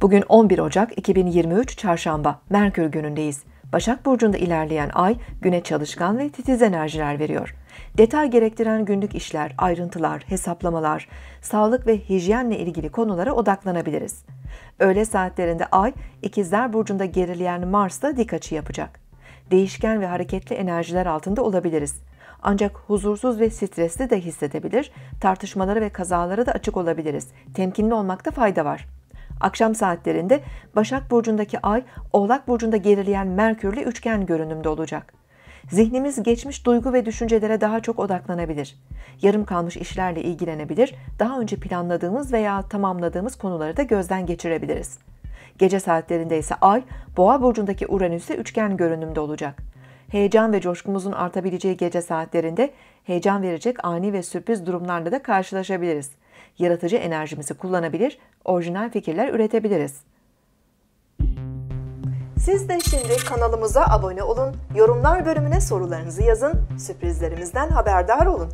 Bugün 11 Ocak 2023 Çarşamba, Merkür günündeyiz. Başak Burcu'nda ilerleyen ay güne çalışkan ve titiz enerjiler veriyor. Detay gerektiren günlük işler, ayrıntılar, hesaplamalar, sağlık ve hijyenle ilgili konulara odaklanabiliriz. Öğle saatlerinde ay ikizler Burcu'nda gerileyen Mars'ta dik açı yapacak. Değişken ve hareketli enerjiler altında olabiliriz. Ancak huzursuz ve stresli de hissedebilir, tartışmalara ve kazalara da açık olabiliriz. Temkinli olmakta fayda var. Akşam saatlerinde Başak Burcu'ndaki ay, Oğlak Burcu'nda gerileyen Merkürle üçgen görünümde olacak. Zihnimiz geçmiş duygu ve düşüncelere daha çok odaklanabilir. Yarım kalmış işlerle ilgilenebilir, daha önce planladığımız veya tamamladığımız konuları da gözden geçirebiliriz. Gece saatlerinde ise ay, Boğa burcundaki Uranüs'e üçgen görünümde olacak. Heyecan ve coşkumuzun artabileceği gece saatlerinde heyecan verecek ani ve sürpriz durumlarla da karşılaşabiliriz. Yaratıcı enerjimizi kullanabilir, orijinal fikirler üretebiliriz. Siz de şimdi kanalımıza abone olun, yorumlar bölümüne sorularınızı yazın, sürprizlerimizden haberdar olun.